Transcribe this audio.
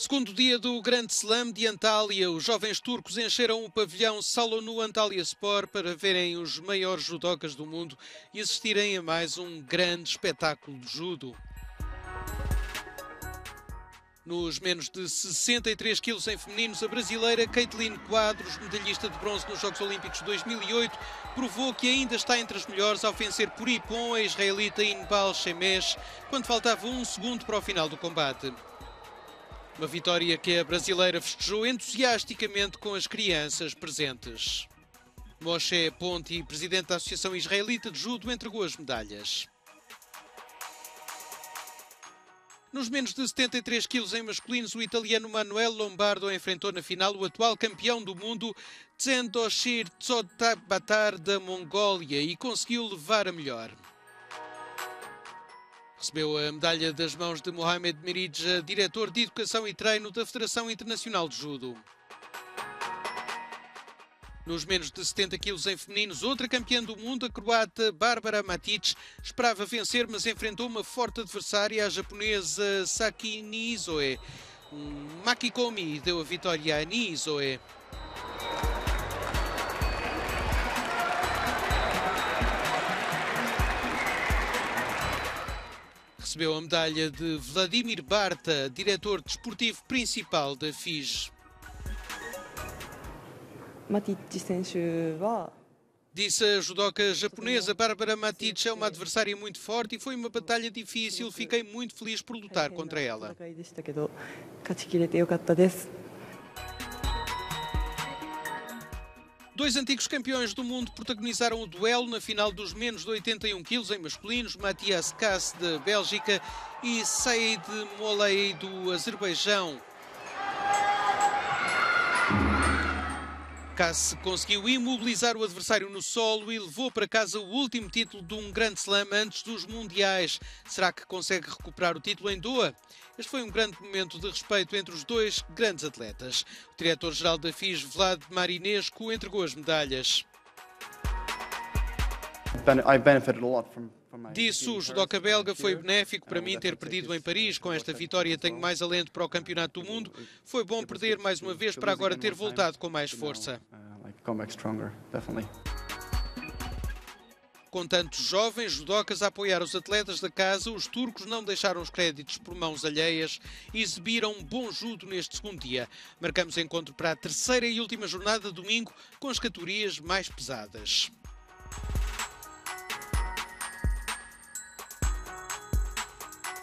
Segundo dia do Grande Slam de Antália, os jovens turcos encheram o pavilhão Salonu Antalya Sport para verem os maiores judocas do mundo e assistirem a mais um grande espetáculo de judo. Nos menos de 63 quilos em femininos, a brasileira Caitlin Quadros, medalhista de bronze nos Jogos Olímpicos de 2008, provou que ainda está entre as melhores ao vencer por Ipon a israelita Inbal Shemesh, quando faltava um segundo para o final do combate. Uma vitória que a brasileira festejou entusiasticamente com as crianças presentes. Moshe Ponti, presidente da Associação Israelita de Judo, entregou as medalhas. Nos menos de 73 quilos em masculinos, o italiano Manuel Lombardo enfrentou na final o atual campeão do mundo, Tsendoshir Tsotabatar da Mongólia, e conseguiu levar a melhor. Recebeu a medalha das mãos de Mohamed Mirija, diretor de Educação e Treino da Federação Internacional de Judo. Nos menos de 70 quilos em femininos, outra campeã do mundo, a croata Bárbara Matic, esperava vencer, mas enfrentou uma forte adversária, a japonesa Saki Nizoe. Makikomi deu a vitória a Nizoe. Recebeu a medalha de Vladimir Barta, diretor desportivo principal da FIS. Disse a judoca japonesa Bárbara Matic é uma adversária muito forte e foi uma batalha difícil. Fiquei muito feliz por lutar contra ela. Dois antigos campeões do mundo protagonizaram o duelo na final dos menos de 81 quilos em masculinos, Matias Kass da Bélgica e Said Molei do Azerbaijão. Cass conseguiu imobilizar o adversário no solo e levou para casa o último título de um grande slam antes dos mundiais. Será que consegue recuperar o título em Doha? Este foi um grande momento de respeito entre os dois grandes atletas. O diretor-geral da FIS, Vlad Marinescu, entregou as medalhas. I benefited a lot from Disse o judoca belga, foi benéfico para mim ter perdido em Paris. Com esta vitória tenho mais alento para o Campeonato do Mundo. Foi bom perder mais uma vez para agora ter voltado com mais força. Com tantos jovens judocas a apoiar os atletas da casa, os turcos não deixaram os créditos por mãos alheias e exibiram um bom judo neste segundo dia. Marcamos encontro para a terceira e última jornada domingo com as categorias mais pesadas.